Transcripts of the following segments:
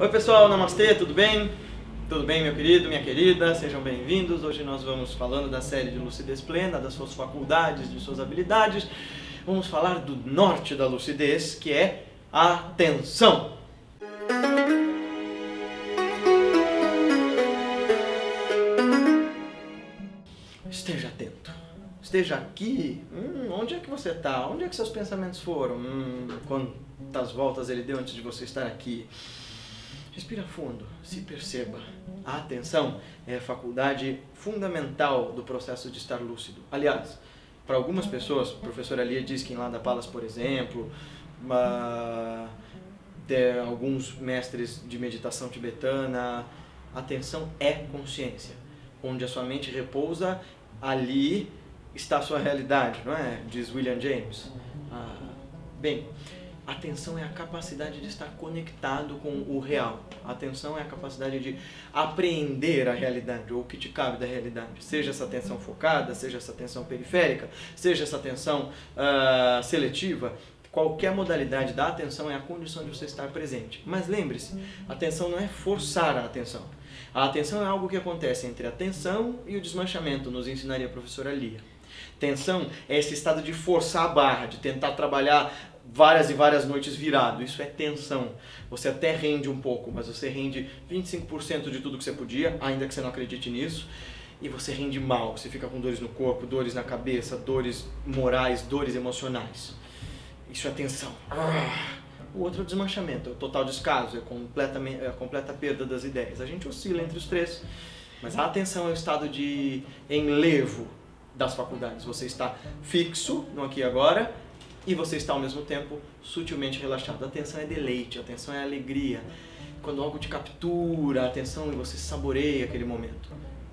Oi pessoal, namastê, tudo bem? Tudo bem, meu querido, minha querida? Sejam bem-vindos. Hoje nós vamos falando da série de lucidez plena, das suas faculdades, de suas habilidades. Vamos falar do norte da lucidez, que é a atenção. Esteja atento. Esteja aqui. Hum, onde é que você está? Onde é que seus pensamentos foram? Hum, quantas voltas ele deu antes de você estar aqui? Respira fundo, se perceba. A atenção é a faculdade fundamental do processo de estar lúcido. Aliás, para algumas pessoas, o professor Alia diz que em Lada Palas, por exemplo, uma, alguns mestres de meditação tibetana, atenção é consciência. Onde a sua mente repousa, ali está a sua realidade, não é? Diz William James. Ah, bem, Atenção é a capacidade de estar conectado com o real. Atenção é a capacidade de apreender a realidade, ou o que te cabe da realidade. Seja essa atenção focada, seja essa atenção periférica, seja essa atenção uh, seletiva, qualquer modalidade da atenção é a condição de você estar presente. Mas lembre-se, atenção não é forçar a atenção. A atenção é algo que acontece entre a tensão e o desmanchamento, nos ensinaria a professora Lia. Tensão é esse estado de forçar a barra, de tentar trabalhar várias e várias noites virado. Isso é tensão. Você até rende um pouco, mas você rende 25% de tudo que você podia, ainda que você não acredite nisso. E você rende mal, você fica com dores no corpo, dores na cabeça, dores morais, dores emocionais. Isso é tensão. O outro é o desmanchamento, é o total descaso, é, completamente, é a completa perda das ideias. A gente oscila entre os três, mas a atenção é o estado de enlevo das faculdades. Você está fixo no aqui e agora, e você está ao mesmo tempo sutilmente relaxado. A atenção é deleite, a atenção é alegria. Quando algo te captura a atenção e você saboreia aquele momento.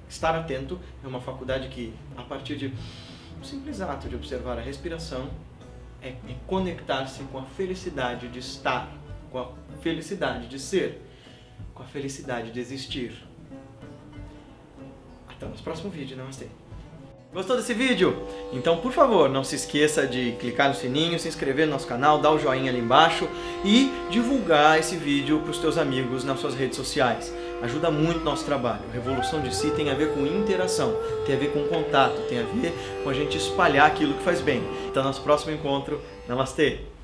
Estar atento é uma faculdade que, a partir de um simples ato de observar a respiração, é, é conectar-se com a felicidade de estar, com a felicidade de ser, com a felicidade de existir. Até o nosso próximo vídeo, Namastê! Gostou desse vídeo? Então, por favor, não se esqueça de clicar no sininho, se inscrever no nosso canal, dar o joinha ali embaixo e divulgar esse vídeo para os teus amigos nas suas redes sociais. Ajuda muito o nosso trabalho. Revolução de Si tem a ver com interação, tem a ver com contato, tem a ver com a gente espalhar aquilo que faz bem. Então, nosso próximo encontro. Namastê!